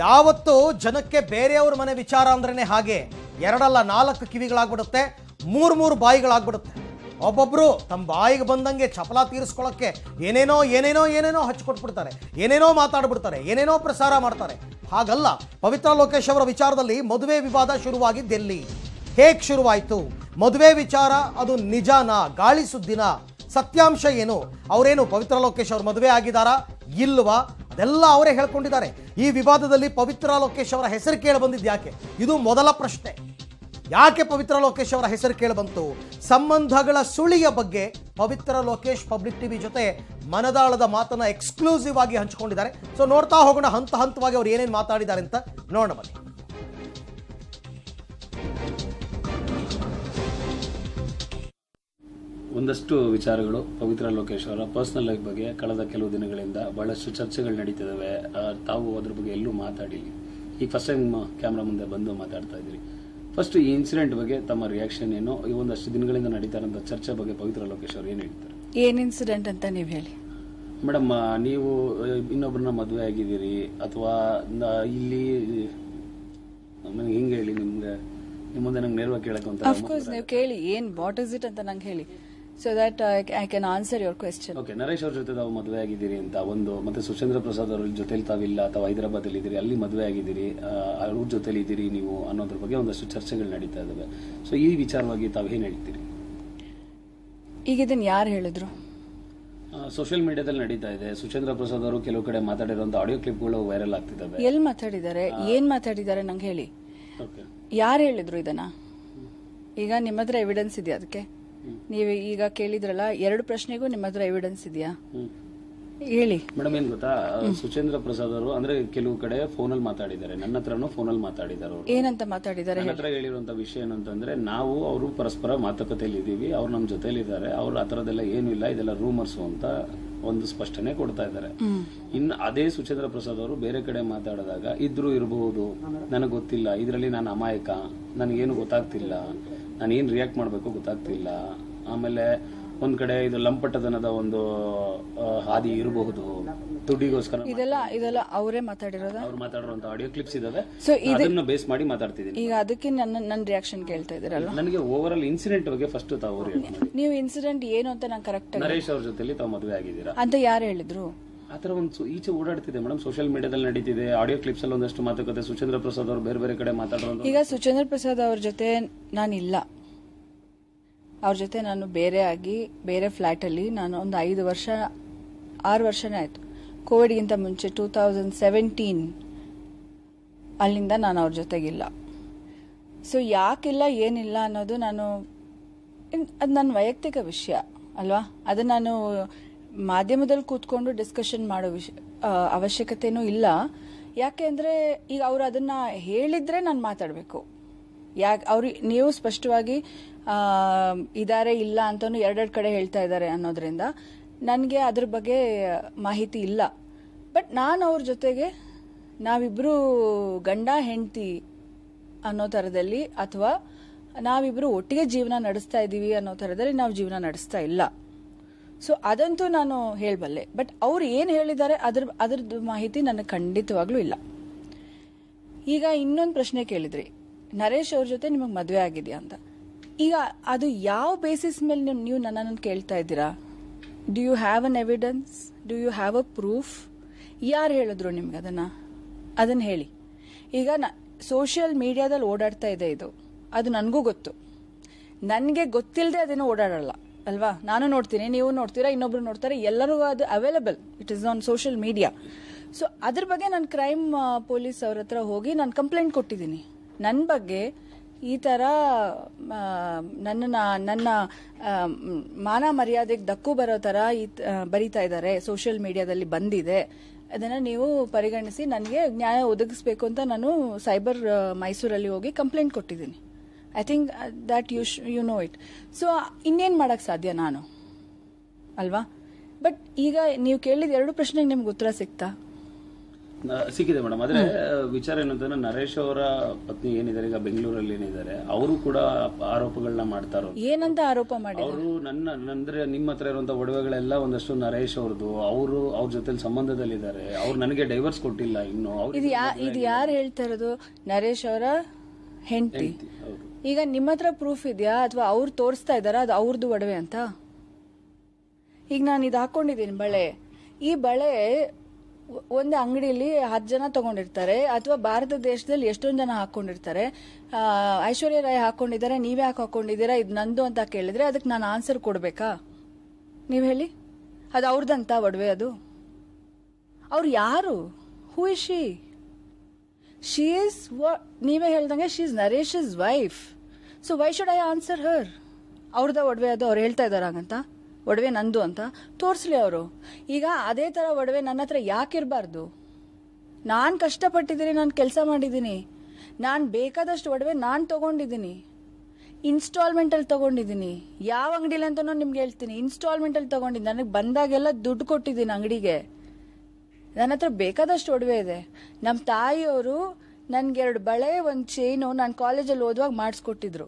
ಯಾವತ್ತು ಜನಕ್ಕೆ ಬೇರೆಯವ್ರ ಮನೆ ವಿಚಾರ ಅಂದ್ರೇನೆ ಹಾಗೆ ಎರಡಲ್ಲ ನಾಲ್ಕು ಕಿವಿಗಳಾಗ್ಬಿಡುತ್ತೆ ಮೂರು ಮೂರು ಬಾಯಿಗಳಾಗ್ಬಿಡುತ್ತೆ. ಒಬ್ಬೊಬ್ರು ತಮ್ಮ ಬಾಯಿಗೆ ಬಂದಂಗೆ ಚಪಲ ತೀರಿಸ್ಕೊಳ್ಳೋಕ್ಕೆ ಏನೇನೋ ಏನೇನೋ ಏನೇನೋ ಹಚ್ಕೊಟ್ಬಿಡ್ತಾರೆ. ಏನೇನೋ ಮಾತಾಡ್ಬಿಡ್ತಾರೆ. ಏನೇನೋ ಪ್ರಸಾರ ಮಾಡ್ತಾರೆ. ಹಾಗಲ್ಲ, ಪವಿತ್ರ ಲೋಕೇಶ್ ಅವರ ವಿಚಾರದಲ್ಲಿ ಮದುವೆ ವಿವಾದ ಶುರುವಾಗಿದ್ದೆಲ್ಲಿ ಹೇಗೆ ಶುರುವಾಯಿತು? ಮದುವೆ ವಿಚಾರ, ಅದು ನಿಜಾನಾ? ಗಾಳಿ ಸುದ್ದಿನ? ಸತ್ಯಾಂಶ ಏನು? ಅವರೇನು ಪವಿತ್ರ ಲೋಕೇಶ್ ಅವರು ಮದುವೆ ಆಗಿದ್ದಾರಾ? ಇಲ್ವಾ? ಅದೆಲ್ಲ ಅವರೇ ಹೇಳ್ಕೊಂಡಿದ್ದಾರೆ. ಈ ವಿವಾದದಲ್ಲಿ ಪವಿತ್ರ ಲೋಕೇಶ್ ಅವರ ಹೆಸರು ಕೇಳಿ ಬಂದಿದ್ದು ಯಾಕೆ? ಇದು ಮೊದಲ ಪ್ರಶ್ನೆ. ಯಾಕೆ ಪವಿತ್ರ ಲೋಕೇಶ್ ಅವರ ಹೆಸರು ಕೇಳಿ ಬಂತು ಸಂಬಂಧಗಳ ಸುಳಿಯ ಬಗ್ಗೆ ಪವಿತ್ರ ಲೋಕೇಶ್ ಪಬ್ಲಿಕ್ ಟಿವಿ ಜೊತೆ ಮನದಾಳದ ಮಾತನ್ನ ಎಕ್ಸ್ಕ್ಲೂಸಿವ್ ಆಗಿ ಹಂಚಿಕೊಂಡಿದ್ದಾರೆ. ಸೊ ನೋಡ್ತಾ ಹೋಗೋಣ, ಹಂತ ಹಂತವಾಗಿ ಅವ್ರು ಏನೇನು ಮಾತಾಡಿದ್ದಾರೆ ಅಂತ ನೋಡೋಣ ಬನ್ನಿ. ಒಂದಷ್ಟು ವಿಚಾರಗಳು ಪವಿತ್ರ ಲೋಕೇಶ್ ಅವರ ಪರ್ಸನಲ್ ಲೈಫ್ ಬಗ್ಗೆ ಕಳೆದ ಕೆಲವು ದಿನಗಳಿಂದ ಬಹಳಷ್ಟು ಚರ್ಚೆಗಳು ನಡೀತಿದ್ದಾವೆ. ತಾವು ಅದ್ರ ಬಗ್ಗೆ ಎಲ್ಲೂ ಮಾತಾಡಿಲ್ಲ. ಈಗ ಫಸ್ಟ್ ಟೈಮ್ ಕ್ಯಾಮ್ರಾ ಮುಂದೆ ಬಂದು ಮಾತಾಡ್ತಾ ಇದ್ದೀರಿ. ಫಸ್ಟ್ ಈ ಇನ್ಸಿಡೆಂಟ್ ಬಗ್ಗೆ ತಮ್ಮ ರಿಯಾಕ್ಷನ್ ಏನು? ಈ ಒಂದಷ್ಟು ದಿನಗಳಿಂದ ನಡೀತಾ ಇರೋಂಥ ಚರ್ಚೆ ಬಗ್ಗೆ ಪವಿತ್ರ ಲೋಕೇಶ್ ಅವರು ಏನು ಹೇಳ್ತಾರೆ? ಏನ್ ಇನ್ಸಿಡೆಂಟ್ ಅಂತ ನೀವು ಹೇಳಿ. ಮೇಡಮ್ ನೀವು ಇನ್ನೊಬ್ಬರನ್ನ ಮದುವೆ ಆಗಿದ್ದೀರಿ ಅಥವಾ ನ- ಇಲ್ಲಿ ನನಗೆ ಹಿಂಗೆ ಹೇಳಿ ನಿಮ್ಗೆ? ನಿಮ್ಮ ಮುಂದೆ ನಂಗೆ ನೇರವಾಗಿ ಕೇಳಕ್ಕೆ ಅಫ್ಕೋರ್ಸ್ ನೀವು ಕೇಳಿ ಏನ್ ವಾಟ್ ಇಸ್ ಇಟ್ ಅಂತ ನಂಗೆ ಹೇಳಿ. So that I can answer your question okay Naresh ಅವ್ರ ಜೊತೆ ತಾವು ಮದುವೆ ಆಗಿದ್ದೀರಿ ಅಂತ ಒಂದು ಮತ್ತೆ ಸುಚೇಂದ್ರ ಪ್ರಸಾದ್ ಅವ್ರ ಜೊತೆಲಿ ತಾವಿಲ್ಲ ಅಥವಾ ಹೈದರಾಬಾದ್ ಅಲ್ಲಿ ಇದ್ದೀರಿ ಅಲ್ಲಿ ಮದುವೆ ಆಗಿದ್ದೀರಿ ಅವ್ರ ಜೊತೆಲಿ ಇದ್ದೀರಿ ನೀವು ಅನ್ನೋದ್ರ ಬಗ್ಗೆ ಒಂದಷ್ಟು ಚರ್ಚೆಗಳು ನಡೀತಾ ಇದಾವೆ. ಸೊ ಈ ವಿಚಾರವಾಗಿ ತಾವು ಏನ್ ಹೇಳ್ತೀರಿ? ಈಗ ಇದನ್ನ ಯಾರು ಹೇಳಿದ್ರು? ಸೋಷಿಯಲ್ ಮೀಡಿಯಾದಲ್ಲಿ ನಡೀತಾ ಇದೆ. ಸುಚೇಂದ್ರ ಪ್ರಸಾದ್ ಅವರು ಕೆಲವು ಕಡೆ ಮಾತಾಡಿರುವಂತ ಆಡಿಯೋ ಕ್ಲಿಪ್ಗಳು ವೈರಲ್ ಆಗ್ತಿದ್ದಾವೆ. ಎಲ್ಲಿ ಮಾತಾಡಿದ್ದಾರೆ? ಏನ್ ಮಾತಾಡಿದ್ದಾರೆ ನಂಗೆ ಹೇಳಿ. ಯಾರು ಹೇಳಿದ್ರು ಇದನ್ನ? ಈಗ ನಿಮ್ಮ ಹತ್ರ ಎವಿಡೆನ್ಸ್ ಇದೆಯಾ ಅದಕ್ಕೆ? ನೀವು ಈಗ ಕೇಳಿದ್ರಲ್ಲ ಎರಡು ಪ್ರಶ್ನೆಗೂ ನಿಮ್ಮ ಹತ್ರ ಎವಿಡೆನ್ಸ್ ಇದೆಯಾ? ಹೇಳಿ. ಮೇಡಮ್ ಏನ್ ಗೊತ್ತಾ? ಸುಚೇಂದ್ರ ಪ್ರಸಾದ್ ಅವರು ಅಂದ್ರೆ ಕೆಲವು ಕಡೆ ಫೋನ್ ಅಲ್ಲಿ ಮಾತಾಡಿದ್ದಾರೆ. ನನ್ನ ಫೋನ್ ಅಲ್ಲಿ ಮಾತಾಡಿದ್ದಾರೆ ಅವರು. ಏನಂತ ಮಾತಾಡಿದ್ದಾರೆ ನನ್ನ ಹತ್ರ ಹೇಳಿರುವಂತ ವಿಷಯ ಏನಂತಂದ್ರೆ ನಾವು ಅವರು ಪರಸ್ಪರ ಮಾತುಕತೆಯಲ್ಲಿ ಇದೀವಿ ಅವ್ರು ನಮ್ಮ ಜೊತೆಲಿ ಇದ್ದಾರೆ ಅವ್ರು ಏನು ಏನೂ ಇಲ್ಲ ಇದೆಲ್ಲ ರೂಮರ್ಸ್ ಅಂತ ಒಂದು ಸ್ಪಷ್ಟನೆ ಕೊಡ್ತಾ ಇದ್ದಾರೆ. ಇನ್ನು ಅದೇ ಸುಚೇಂದ್ರ ಪ್ರಸಾದ್ ಅವರು ಬೇರೆ ಕಡೆ ಮಾತಾಡಿದಾಗ ಇದ್ರು ಇರಬಹುದು ನನಗೆ ಗೊತ್ತಿಲ್ಲ ಇದರಲ್ಲಿ ನಾನು ಅಮಾಯಕ ನನಗೇನು ಗೊತ್ತಾಗ್ತಿಲ್ಲ ನಾನು ಏನ್ ರಿಯಾಕ್ಟ್ ಮಾಡಬೇಕು ಗೊತ್ತಾಗ್ತಿಲ್ಲ. ಆಮೇಲೆ ಒಂದ್ ಕಡೆ ಇದು ಲಂಪಟದನದ ಒಂದು ಹಾದಿ ಇರಬಹುದು. ದುಡ್ಡಿಗೋಸ್ಕರ ಇದೆಲ್ಲ ಇದೆಲ್ಲ ಅವರೇ ಮಾತಾಡಿರೋದ? ಅವ್ರು ಮಾತಾಡಿರುವಂತ ಆಡಿಯೋ ಕ್ಲಿಪ್ಸ್ ಇದಾವೆ. ಸೊ ಇದನ್ನ ಬೇಸ್ ಮಾಡಿ ಮಾತಾಡ್ತಿದ್ದೀನಿ. ಈಗ ಅದಕ್ಕೆ ನನ್ನ ನನ್ನ ರಿಯಾಕ್ಷನ್ ಕೇಳ್ತಾ ಇದ್ದೀರಲ್ಲ ನನಗೆ ಓವರ್ ಆಲ್ ಇನ್ಸಿಡೆಂಟ್ ಬಗ್ಗೆ ಫಸ್ಟ್ ತಾವು ನೀವು ಇನ್ಸಿಡೆಂಟ್ ಏನು ಅಂತ ನಾನು ಕರೆಕ್ಟ್ ನರೇಶ್ ಅವ್ರ ಜೊತೆಲಿ ತಾವು ಮದುವೆ ಆಗಿದ್ದೀರಾ? ಅಂತ ಯಾರು ಹೇಳಿದ್ರು? ಆತರ ಒಂದು ಈಚೆ ಓಡಾಡ್ತಿದೆ ಮೇಡಮ್ ಸೋಷಿಯಲ್ ಮೀಡಿಯಾದಲ್ಲಿ ನಡೀತಿದೆ. ಆಡಿಯೋ ಕ್ಲಿಪ್ಸ್ ಅಲ್ಲಿ ಒಂದಷ್ಟು ಮಾತುಕತೆ. ಸುಚೇಂದ್ರ ಪ್ರಸಾದ್ ಅವರು ಬೇರೆ ಬೇರೆ ಕಡೆ ಮಾತಾಡೋದು ಈಗ ಸುಚೇಂದ್ರ ಪ್ರಸಾದ್ ಅವ್ರ ಜೊತೆ ನಾನಿಲ್ಲ. ಅವ್ರ ಜೊತೆ ನಾನು ಬೇರೆ ಆಗಿ, ಬೇರೆ ಫ್ಲ್ಯಾಟಲ್ಲಿ ನಾನು ಒಂದು ಐದು ವರ್ಷ, ಆರು ವರ್ಷನೇ ಆಯಿತು. ಕೋವಿಡ್ಗಿಂತ ಮುಂಚೆ ಟೂ ತೌಸಂಡ್ ಸೆವೆಂಟೀನ್ ಅಲ್ಲಿಂದ ನಾನು ಅವ್ರ ಜೊತೆಗಿಲ್ಲ. ಸೊ ಯಾಕಿಲ್ಲ, ಏನಿಲ್ಲ ಅನ್ನೋದು ನಾನು ಅದು ನನ್ನ ವೈಯಕ್ತಿಕ ವಿಷಯ, ಅಲ್ವಾ? ಅದು ನಾನು ಮಾಧ್ಯಮದಲ್ಲಿ ಕೂತ್ಕೊಂಡು ಡಿಸ್ಕಷನ್ ಮಾಡೋ ವಿಷಯ ಅವಶ್ಯಕತೆನೂ ಇಲ್ಲ. ಯಾಕೆ ಅಂದರೆ, ಈಗ ಅವರು ಅದನ್ನ ಹೇಳಿದ್ರೆ ನಾನು ಮಾತಾಡಬೇಕು. ಯಾಕೆ, ಅವ್ರಿಗೆ, ನೀವು ಸ್ಪಷ್ಟವಾಗಿ ಆ, ಇದಾರೆ ಇಲ್ಲ ಅಂತಲೂ ಎರಡೆರಡು ಕಡೆ ಹೇಳ್ತಾ ಇದ್ದಾರೆ ಅನ್ನೋದ್ರಿಂದ ನನಗೆ ಅದ್ರ ಬಗ್ಗೆ ಮಾಹಿತಿ ಇಲ್ಲ. ಬಟ್ ನಾನು ಅವ್ರ ಜೊತೆಗೆ ನಾವಿಬ್ಬರು ಗಂಡ ಹೆಂಡತಿ ಅನ್ನೋ ಥರದಲ್ಲಿ ಅಥವಾ ನಾವಿಬ್ಬರು ಒಟ್ಟಿಗೆ ಜೀವನ ನಡೆಸ್ತಾ ಇದ್ದೀವಿ ಅನ್ನೋ ಥರದಲ್ಲಿ ನಾವು ಜೀವನ ನಡೆಸ್ತಾ ಇಲ್ಲ. ಸೊ ಅದಂತೂ ನಾನು ಹೇಳಬಲ್ಲೆ. ಬಟ್ ಅವ್ರು ಏನು ಹೇಳಿದ್ದಾರೆ ಅದ್ರ ಅದ್ರದ್ದು ಮಾಹಿತಿ ನನಗೆ ಖಂಡಿತವಾಗ್ಲೂ ಇಲ್ಲ. ಈಗ ಇನ್ನೊಂದು ಪ್ರಶ್ನೆ ಕೇಳಿದ್ರಿ. ನರೇಶ್ ಅವ್ರ ಜೊತೆ ನಿಮಗೆ ಮದುವೆ ಆಗಿದೆಯಾ ಅಂತ. ಈಗ ಅದು ಯಾವ ಬೇಸಿಸ್ ಮೇಲೆ ನೀವು ನನ್ನನ್ನು ಕೇಳ್ತಾ ಇದ್ದೀರಾ? Do you have an evidence do you have a proof ಯಾರು ಹೇಳಿದ್ರು ನಿಮ್ಗೆ ಅದನ್ನ? ಅದನ್ನ ಹೇಳಿ. ಈಗ ನ ಸೋಷಿಯಲ್ ಮೀಡಿಯಾದಲ್ಲಿ ಓಡಾಡ್ತಾ ಇದೆ ಇದು. ಅದು ನನಗೂ ಗೊತ್ತು. ನನಗೆ ಗೊತ್ತಿಲ್ಲದೆ ಅದನ್ನು ಓಡಾಡಲ್ಲ, ಅಲ್ವಾ? ನಾನು ನೋಡ್ತೀನಿ, ನೀವು ನೋಡ್ತೀರಾ, ಇನ್ನೊಬ್ರು ನೋಡ್ತಾರೆ, ಎಲ್ಲರಿಗೂ ಅದು available it is on social media so ಅದ್ರ ಬಗ್ಗೆ ನಾನು ಕ್ರೈಮ್ ಪೊಲೀಸ್ ಅವ್ರ ಹತ್ರ ಹೋಗಿ ನಾನು ಕಂಪ್ಲೇಂಟ್ ಕೊಟ್ಟಿದ್ದೀನಿ. ನನ್ನ ಬಗ್ಗೆ ಈ ಥರ ನನ್ನ ನನ್ನನ್ನ, ನನ್ನ ಮಾನ ಮರ್ಯಾದೆಗೆ ದಕ್ಕು ಬರೋ ಥರ ಈ ಬರೀತಾ ಇದ್ದಾರೆ ಸೋಷಿಯಲ್ ಮೀಡಿಯಾದಲ್ಲಿ ಬಂದಿದೆ. ಅದನ್ನು ನೀವು ಪರಿಗಣಿಸಿ ನನಗೆ ನ್ಯಾಯ ಒದಗಿಸ್ಬೇಕು ಅಂತ ನಾನು ಸೈಬರ್ ಮೈಸೂರಲ್ಲಿ ಹೋಗಿ ಕಂಪ್ಲೇಂಟ್ ಕೊಟ್ಟಿದ್ದೀನಿ. I think that you you know it so ಇನ್ನೇನು ಮಾಡೋಕ್ಕೆ ಸಾಧ್ಯ ನಾನು? ಅಲ್ವಾ? ಬಟ್ ಈಗ ನೀವು ಕೇಳಿದ ಎರಡು ಪ್ರಶ್ನೆಗೆ ನಿಮ್ಗೆ ಉತ್ತರ ಸಿಕ್ತಾ ನ- ಸಿಕ್ಕಿದೆ ಮೇಡಮ್. ಆದ್ರೆ ವಿಚಾರ ಏನಂತಂದ್ರೆ ನರೇಶ್ ಅವರ ಪತ್ನಿ ಏನಿದ್ದಾರೆ ಈಗ ಬೆಂಗಳೂರಲ್ಲಿ ಏನಿದ್ದಾರೆ ಅವರು ಕೂಡ ಆರೋಪಗಳನ್ನ ಮಾಡ್ತಾರೋ ಏನಂತ ಆರೋಪ ಮಾಡಿ ಅವರು ನನ್ನ ಅಂದ್ರೆ ನಿಮ್ಮ ಹತ್ರ ಇರುವಂತ ಒಡವೆಗಳೆಲ್ಲ ಒಂದಷ್ಟು ನರೇಶ್ ಅವ್ರದ್ದು. ಅವರು ಅವ್ರ ಜೊತೆ ಸಂಬಂಧದಲ್ಲಿದ್ದಾರೆ. ಅವ್ರು ನನಗೆ ಡೈವರ್ಸ್ ಕೊಟ್ಟಿಲ್ಲ ಇನ್ನು. ಇದು ಇದು ಯಾರು ಹೇಳ್ತಾ ಇರೋದು? ನರೇಶ್ ಅವರ ಹೆಂಡತಿ. ಈಗ ನಿಮ್ಮ ಹತ್ರ ಪ್ರೂಫ್ ಇದೆಯಾ? ಅಥವಾ ಅವ್ರು ತೋರಿಸ್ತಾ ಇದ್ದಾರಾ? ಅದು ಅವ್ರದ್ದು ಒಡವೆ ಅಂತ? ಈಗ ನಾನು ಇದು ಹಾಕೊಂಡಿದ್ದೀನಿ ಬಳೆ. ಈ ಬಳೆ ಒಂದು ಅಂಗಡಿಯಲ್ಲಿ ಹತ್ತು ಜನ ತಗೊಂಡಿರ್ತಾರೆ ಅಥವಾ ಭಾರತ ದೇಶದಲ್ಲಿ ಎಷ್ಟೊಂದು ಜನ ಹಾಕೊಂಡಿರ್ತಾರೆ. ಐಶ್ವರ್ಯ ರಾಯ್ ಹಾಕೊಂಡಿದ್ದಾರೆ, ನೀವೇ ಯಾಕೆ ಹಾಕೊಂಡಿದ್ದೀರಾ? ಇದು ನಂದು ಅಂತ ಕೇಳಿದ್ರೆ ಅದಕ್ಕೆ ನಾನು ಆನ್ಸರ್ ಕೊಡಬೇಕಾ? ನೀವು ಹೇಳಿ. ಅದು ಅವ್ರದಂತ ಒಡವೆ ಅದು. ಅವ್ರು ಯಾರು? Who is she she is ನೀವೇ ಹೇಳ್ದಂಗೆ she is Naresh is wife so why should I answer her ಅವ್ರದ ಒಡವೆ ಅದು, ಅವ್ರು ಹೇಳ್ತಾ ಇದಾರ ಹಂಗಂತ? ಒಡವೆ ನಂದು ಅಂತ ತೋರಿಸ್ಲಿ ಅವರು. ಈಗ ಅದೇ ಥರ ಒಡವೆ ನನ್ನ ಹತ್ರ ಯಾಕಿರಬಾರ್ದು? ನಾನು ಕಷ್ಟಪಟ್ಟಿದ್ದೀನಿ, ನಾನು ಕೆಲಸ ಮಾಡಿದ್ದೀನಿ. ನಾನು ಬೇಕಾದಷ್ಟು ಒಡವೆ ನಾನು ತಗೊಂಡಿದ್ದೀನಿ. ಇನ್ಸ್ಟಾಲ್ಮೆಂಟಲ್ಲಿ ತಗೊಂಡಿದ್ದೀನಿ. ಯಾವ ಅಂಗಡಿಲಿ ಅಂತ ನಿಮ್ಗೆ ಹೇಳ್ತೀನಿ. ಇನ್ಸ್ಟಾಲ್ಮೆಂಟಲ್ಲಿ ತಗೊಂಡಿದ್ದೀನಿ ನನಗೆ ಬಂದಾಗೆಲ್ಲ ದುಡ್ಡು ಕೊಟ್ಟಿದ್ದೀನಿ ಅಂಗಡಿಗೆ. ನನ್ನ ಹತ್ರ ಬೇಕಾದಷ್ಟು ಒಡವೆ ಇದೆ. ನಮ್ಮ ತಾಯಿಯವರು ನನಗೆ ಎರಡು ಬಳೆ, ಒಂದು ಚೈನು ನಾನು ಕಾಲೇಜಲ್ಲಿ ಓದುವಾಗ ಮಾಡಿಸ್ಕೊಟ್ಟಿದ್ರು.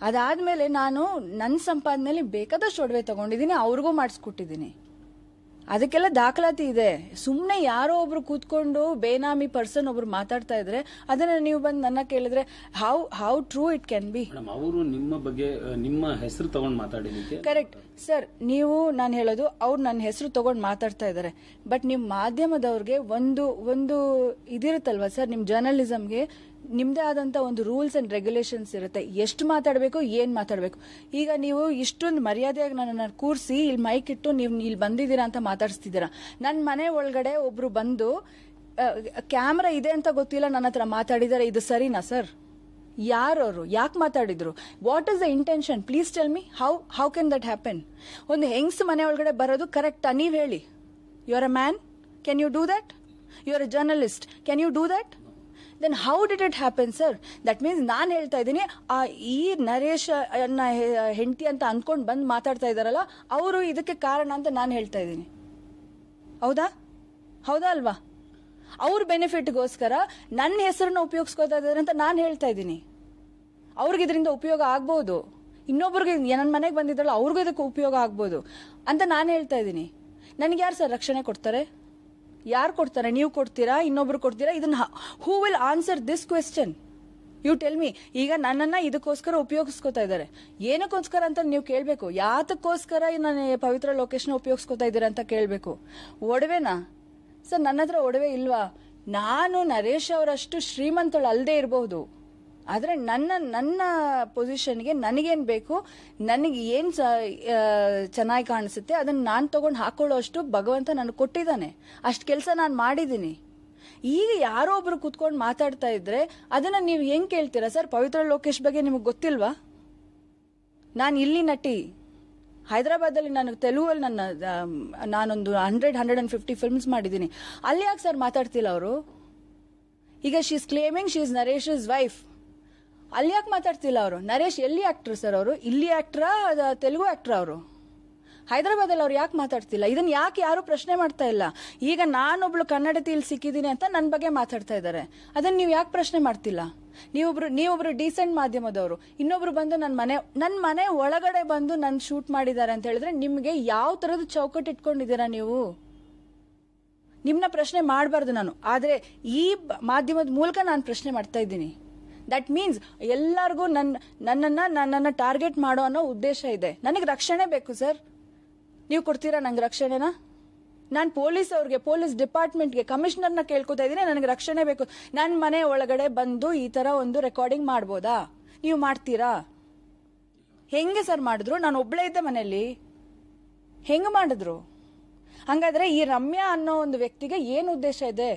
ಅದಾದ್ಮೇಲೆ ನಾನು ನನ್ನ ಸಂಪಾದನೆಯಲ್ಲಿ ಬೇಕಾದಷ್ಟು ಒಡವೆ ತಗೊಂಡಿದ್ದೀನಿ ಅವ್ರಿಗೂ ಮಾಡಿಸ್ಕೊಟ್ಟಿದ್ದೀನಿ. ಅದಕ್ಕೆಲ್ಲ ದಾಖಲಾತಿ ಇದೆ. ಸುಮ್ಮನೆ ಯಾರೋ ಒಬ್ರು ಕೂತ್ಕೊಂಡು ಬೇನಾಮಿ ಪರ್ಸನ್ ಒಬ್ರು ಮಾತಾಡ್ತಾ ಇದ್ರೆ ಅದನ್ನ ನೀವು ಬಂದು ನನ್ನ ಕೇಳಿದ್ರೆ how how true it can be ಅವರು ನಿಮ್ಮ ಬಗ್ಗೆ ನಿಮ್ಮ ಹೆಸರು ತಗೊಂಡು ಮಾತಾಡಿದಕ್ಕೆ ಕರೆಕ್ಟ್ ಸರ್ ನೀವು ನಾನು ಹೇಳೋದು ಅವ್ರು ನನ್ನ ಹೆಸರು ತಗೊಂಡು ಮಾತಾಡ್ತಾ ಇದ್ದಾರೆ ಬಟ್ ನಿಮ್ಮ ಮಾಧ್ಯಮದವ್ರಿಗೆ ಒಂದು ಒಂದು ಇದಿರುತ್ತಲ್ವಾ ಸರ್ ನಿಮ್ಮ ಜರ್ನಲಿಸಮ್ಗೆ ನಿಮ್ದೇ ಆದಂತ ಒಂದು ರೂಲ್ಸ್ ಅಂಡ್ ರೆಗ್ಯುಲೇಷನ್ಸ್ ಇರುತ್ತೆ. ಎಷ್ಟು ಮಾತಾಡಬೇಕು, ಏನ್ ಮಾತಾಡಬೇಕು. ಈಗ ನೀವು ಇಷ್ಟೊಂದು ಮರ್ಯಾದೆಯಾಗಿ ನನ್ನನ್ನು ಕೂರಿಸಿ ಇಲ್ಲಿ ಮೈಕ್ ಇಟ್ಟು ನೀವು ಇಲ್ಲಿ ಬಂದಿದ್ದೀರಾ ಅಂತ ಮಾತಾಡಿಸ್ತಿದ್ದೀರಾ. ನನ್ನ ಮನೆ ಒಳಗಡೆ ಒಬ್ರು ಬಂದು ಕ್ಯಾಮ್ರಾ ಇದೆ ಅಂತ ಗೊತ್ತಿಲ್ಲ ನನ್ನ ಹತ್ರ ಮಾತಾಡಿದ್ದಾರೆ ಇದು ಸರಿನಾ ಸರ್? ಯಾರವರು? ಯಾಕೆ ಮಾತಾಡಿದ್ರು? What is the intention? Please tell me, how how can that happen? ಒಂದು ಹೆಂಗ್ಸ್ ಮನೆ ಒಳಗಡೆ ಬರೋದು ಕರೆಕ್ಟಾ? ನೀವು ಹೇಳಿ. You are a man can you do that you are a journalist can you do that then how did it happen sir that means ನಾನು ಹೇಳ್ತಾ ಇದ್ದೀನಿ, ಆ ಈ ನರೇಶ್ ಅನ್ನ ಹೆಂಡತಿ ಅಂತ ಅನ್ಕೊಂಡು ಬಂದು ಮಾತಾಡ್ತಾ ಇದ್ದಾರಲ್ಲ, ಅವರು ಇದಕ್ಕೆ ಕಾರಣ ಅಂತ ನಾನು ಹೇಳ್ತಾ ಇದ್ದೀನಿ. ಹೌದಾ? ಹೌದಾ ಅಲ್ವಾ? ಅವ್ರ ಬೆನಿಫಿಟ್ಗೋಸ್ಕರ ನನ್ನ ಹೆಸರನ್ನ ಉಪಯೋಗಿಸ್ಕೋತಾ ಇದ್ದಾರೆ ಅಂತ ನಾನು ಹೇಳ್ತಾ ಇದ್ದೀನಿ. ಅವ್ರಿಗೆ ಇದರಿಂದ ಉಪಯೋಗ ಆಗ್ಬೋದು. ಇನ್ನೊಬ್ರಿಗೆ ನನ್ನ ಮನೆಗೆ ಬಂದಿದ್ರಲ್ಲ ಅವ್ರಿಗೂ ಇದಕ್ಕೆ ಉಪಯೋಗ ಆಗ್ಬೋದು ಅಂತ ನಾನು ಹೇಳ್ತಾ ಇದ್ದೀನಿ. ನನಗೆ ಯಾರು ಸರ್ ರಕ್ಷಣೆ ಕೊಡ್ತಾರೆ? ಯಾರು ಕೊಡ್ತಾರೆ? ನೀವು ಕೊಡ್ತೀರಾ? ಇನ್ನೊಬ್ರು ಕೊಡ್ತೀರಾ? ಇದನ್ನ who will answer this question you tell me ಈಗ ನನ್ನನ್ನ ಇದಕ್ಕೋಸ್ಕರ ಉಪಯೋಗಿಸ್ಕೋತಾ ಇದ್ದಾರೆ. ಏನಕ್ಕೋಸ್ಕರ ಅಂತ ನೀವು ಕೇಳಬೇಕು? ಯಾತಕ್ಕೋಸ್ಕರ ನಾನು ಪವಿತ್ರ ಲೊಕೇಶನ್ ಉಪಯೋಗಿಸ್ಕೋತಾ ಇದ್ದೀರಾ ಅಂತ ಕೇಳಬೇಕು. ಒಡವೆನಾ? ಸರ್ ನನ್ನ ಹತ್ರ ಒಡವೆ ಇಲ್ವಾ? ನಾನು ನರೇಶ್ ಅವರಷ್ಟು ಶ್ರೀಮಂತಳು ಅಲ್ಲದೆ ಇರಬಹುದು. ಆದ್ರೆ ನನ್ನ ನನ್ನ ಪೊಸಿಷನ್ಗೆ ನನಗೇನು ಬೇಕು? ನನಗೆ ಏನು ಚೆನ್ನಾಗಿ ಕಾಣಿಸುತ್ತೆ? ಅದನ್ನು ನಾನು ತೊಗೊಂಡು ಹಾಕೊಳ್ಳೋ ಅಷ್ಟು ಭಗವಂತ ನನಗೆ ಕೊಟ್ಟಿದ್ದಾನೆ. ಅಷ್ಟು ಕೆಲಸ ನಾನು ಮಾಡಿದ್ದೀನಿ. ಈಗ ಯಾರೋ ಒಬ್ರು ಕುತ್ಕೊಂಡು ಮಾತಾಡ್ತಾ ಇದ್ರೆ ಅದನ್ನ ನೀವು ಹೆಂಗೆ ಕೇಳ್ತೀರಾ ಸರ್? ಪವಿತ್ರ ಲೋಕೇಶ್ ಬಗ್ಗೆ ನಿಮಗೆ ಗೊತ್ತಿಲ್ವಾ? ನಾನು ಇಲ್ಲಿ ನಟಿ. ಹೈದರಾಬಾದಲ್ಲಿ ನನಗೆ ತೆಲುಗಲ್ಲಿ ನನ್ನ ನಾನೊಂದು hundred hundred and fifty films ಮಾಡಿದ್ದೀನಿ. ಅಲ್ಲಿ ಯಾಕೆ ಸರ್ ಮಾತಾಡ್ತಿಲ್ಲ ಅವರು? ಈಗ she is claiming she is Naresh is wife. ಅಲ್ಲಿ ಯಾಕೆ ಮಾತಾಡ್ತಿಲ್ಲ ಅವರು? ನರೇಶ್ ಎಲ್ಲಿ ಆಕ್ಟರ್ ಸರ್ ಅವರು? ಇಲ್ಲಿ ಆಕ್ಟ್ರಾ ತೆಲುಗು ಆ್ಯಕ್ಟ್ರಾ ಅವರು? ಹೈದರಾಬಾದಲ್ಲಿ ಅವ್ರು ಯಾಕೆ ಮಾತಾಡ್ತಿಲ್ಲ? ಇದನ್ನ ಯಾಕೆ ಯಾರು ಪ್ರಶ್ನೆ ಮಾಡ್ತಾ ಇಲ್ಲ? ಈಗ ನಾನೊಬ್ಳು ಕನ್ನಡತಿಯಲ್ಲಿ ಸಿಕ್ಕಿದ್ದೀನಿ ಅಂತ ನನ್ನ ಬಗ್ಗೆ ಮಾತಾಡ್ತಾ ಇದ್ದಾರೆ. ಅದನ್ನ ನೀವು ಯಾಕೆ ಪ್ರಶ್ನೆ ಮಾಡ್ತಿಲ್ಲ? ನೀವೊಬ್ರು ನೀವೊಬ್ರು ಡೀಸೆಂಟ್ ಮಾಧ್ಯಮದವರು. ಇನ್ನೊಬ್ರು ಬಂದು ನನ್ನ ಮನೆ ನನ್ನ ಮನೆ ಒಳಗಡೆ ಬಂದು ನನ್ನ ಶೂಟ್ ಮಾಡಿದ್ದಾರೆ ಅಂತ ಹೇಳಿದ್ರೆ ನಿಮಗೆ ಯಾವ ತರದ ಚೌಕಟ್ಟು ಇಟ್ಕೊಂಡಿದ್ದೀರಾ ನೀವು? ನಿಮ್ಮನ್ನ ಪ್ರಶ್ನೆ ಮಾಡಬಾರ್ದು ನಾನು. ಆದರೆ ಈ ಮಾಧ್ಯಮದ ಮೂಲಕ ನಾನು ಪ್ರಶ್ನೆ ಮಾಡ್ತಾ ಇದ್ದೀನಿ. ದಟ್ ಮೀನ್ಸ್ ಎಲ್ಲರಿಗೂ ನನ್ನ ನನ್ನನ್ನು ನನ್ನನ್ನು ಟಾರ್ಗೆಟ್ ಮಾಡೋ ಅನ್ನೋ ಉದ್ದೇಶ ಇದೆ. ನನಗೆ ರಕ್ಷಣೆ ಬೇಕು ಸರ್ ನೀವು ಕೊಡ್ತೀರಾ ನಂಗೆ ರಕ್ಷಣೆನಾ? ನಾನು ಪೊಲೀಸ್ ಅವ್ರಿಗೆ ಪೊಲೀಸ್ ಡಿಪಾರ್ಟ್ಮೆಂಟ್ಗೆ ಕಮಿಷನರ್ನ ಕೇಳ್ಕೊತಾ ಇದ್ದೀನಿ, ನನಗೆ ರಕ್ಷಣೆ ಬೇಕು. ನನ್ನ ಮನೆ ಒಳಗಡೆ ಬಂದು ಈ ಥರ ಒಂದು ರೆಕಾರ್ಡಿಂಗ್ ಮಾಡ್ಬೋದಾ? ನೀವು ಮಾಡ್ತೀರಾ? ಹೆಂಗೆ ಸರ್ ಮಾಡಿದ್ರು? ನಾನು ಒಬ್ಬಳೇ ಇದ್ದೆ ಮನೆಯಲ್ಲಿ. ಹೆಂಗೆ ಮಾಡಿದ್ರು? ಹಂಗಾದ್ರೆ ಈ ರಮ್ಯಾ ಅನ್ನೋ ಒಂದು ವ್ಯಕ್ತಿಗೆ ಏನು ಉದ್ದೇಶ ಇದೆ?